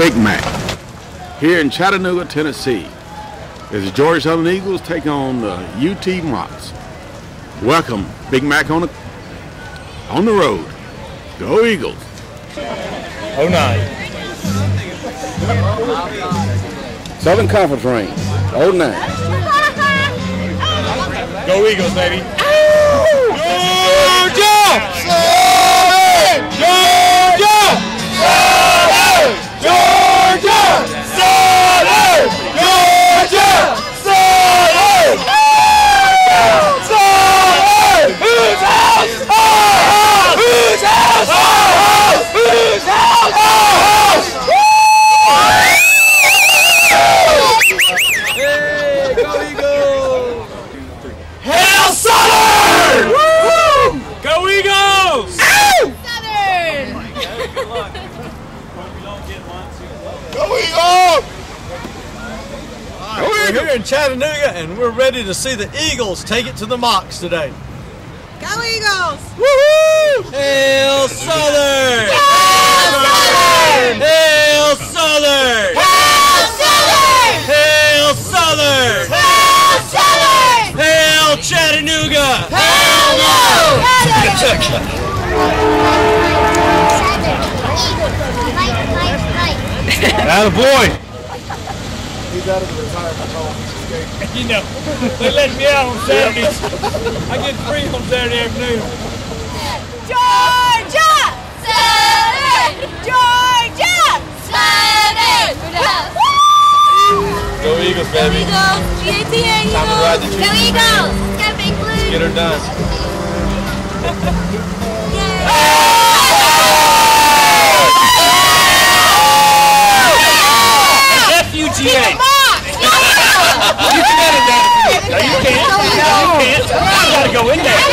Big Mac here in Chattanooga, Tennessee. As the Georgia Southern Eagles take on the UT Mocs. Welcome, Big Mac on the on the road. Go Eagles! Oh nine. Southern Conference range. Oh nine. Go Eagles, baby. Oh, Georgia Go We're here in Chattanooga and we're ready to see the Eagles take it to the Mocs today. Go Eagles! Hail Southern! Hail Southern! Hail Southern! Hail Southern! Hail Southern! Hail Southern! Hail Chattanooga! Hell no! Atta boy! You know, they let me out on Saturdays. I get free on Saturday afternoon. Georgia! Southern! Georgia! Southern! Go Eagles, baby! Eagles! G-A-T-A, Time to ride the Eagles! Chiefs. Go Eagles! Go Big Blue! Get her done. go in there.